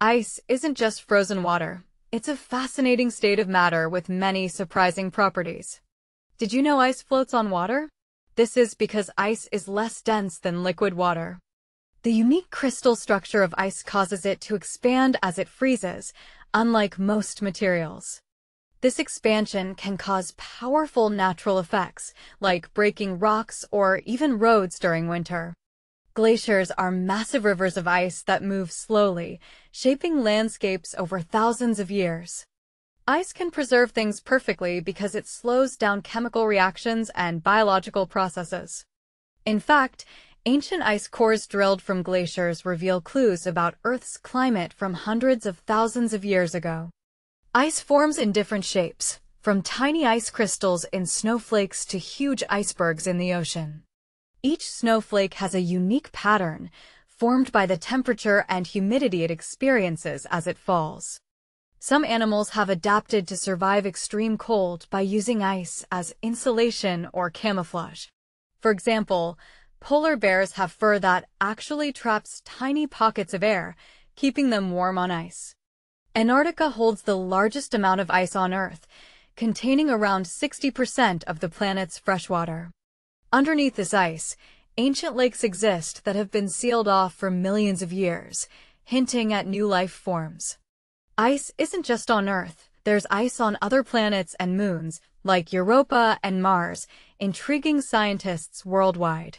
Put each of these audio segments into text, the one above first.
Ice isn't just frozen water. It's a fascinating state of matter with many surprising properties. Did you know ice floats on water? This is because ice is less dense than liquid water. The unique crystal structure of ice causes it to expand as it freezes, unlike most materials. This expansion can cause powerful natural effects, like breaking rocks or even roads during winter. Glaciers are massive rivers of ice that move slowly, shaping landscapes over thousands of years. Ice can preserve things perfectly because it slows down chemical reactions and biological processes. In fact, ancient ice cores drilled from glaciers reveal clues about Earth's climate from hundreds of thousands of years ago. Ice forms in different shapes, from tiny ice crystals in snowflakes to huge icebergs in the ocean. Each snowflake has a unique pattern, formed by the temperature and humidity it experiences as it falls. Some animals have adapted to survive extreme cold by using ice as insulation or camouflage. For example, polar bears have fur that actually traps tiny pockets of air, keeping them warm on ice. Antarctica holds the largest amount of ice on Earth, containing around 60% of the planet's freshwater. Underneath this ice, ancient lakes exist that have been sealed off for millions of years, hinting at new life forms. Ice isn't just on Earth. There's ice on other planets and moons, like Europa and Mars, intriguing scientists worldwide.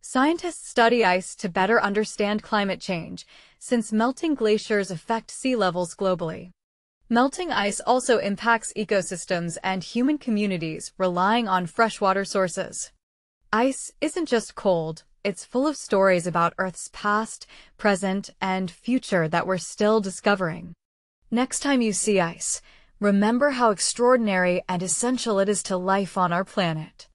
Scientists study ice to better understand climate change, since melting glaciers affect sea levels globally. Melting ice also impacts ecosystems and human communities relying on freshwater sources. Ice isn't just cold, it's full of stories about Earth's past, present, and future that we're still discovering. Next time you see ice, remember how extraordinary and essential it is to life on our planet.